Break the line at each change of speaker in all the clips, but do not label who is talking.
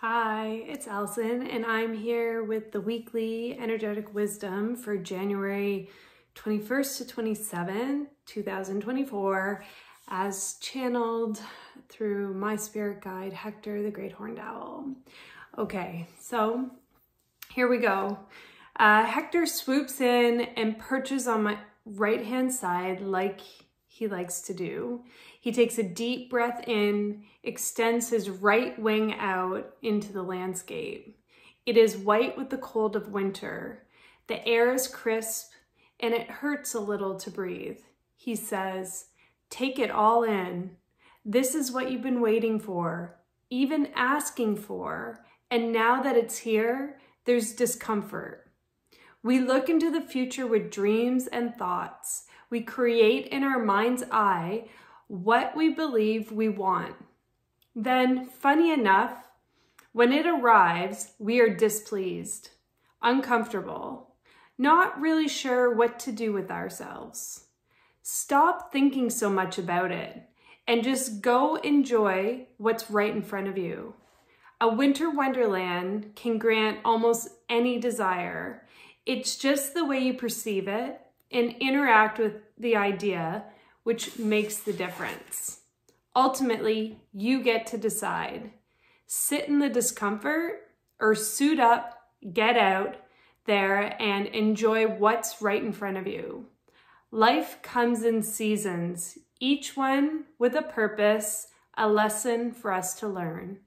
Hi, it's Allison, and I'm here with the weekly energetic wisdom for January 21st to 27, 2024, as channeled through my spirit guide, Hector the Great Horned Owl. Okay, so here we go. Uh, Hector swoops in and perches on my right hand side like he likes to do. He takes a deep breath in, extends his right wing out into the landscape. It is white with the cold of winter. The air is crisp and it hurts a little to breathe. He says, Take it all in. This is what you've been waiting for, even asking for. And now that it's here, there's discomfort. We look into the future with dreams and thoughts. We create in our mind's eye what we believe we want. Then, funny enough, when it arrives, we are displeased, uncomfortable, not really sure what to do with ourselves. Stop thinking so much about it and just go enjoy what's right in front of you. A winter wonderland can grant almost any desire. It's just the way you perceive it and interact with the idea, which makes the difference. Ultimately, you get to decide. Sit in the discomfort or suit up, get out there, and enjoy what's right in front of you. Life comes in seasons, each one with a purpose, a lesson for us to learn.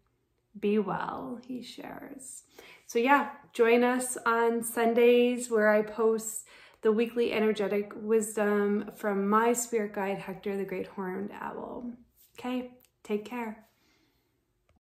Be well, he shares. So yeah, join us on Sundays where I post the weekly energetic wisdom from my spirit guide, Hector the Great Horned Owl. Okay, take care.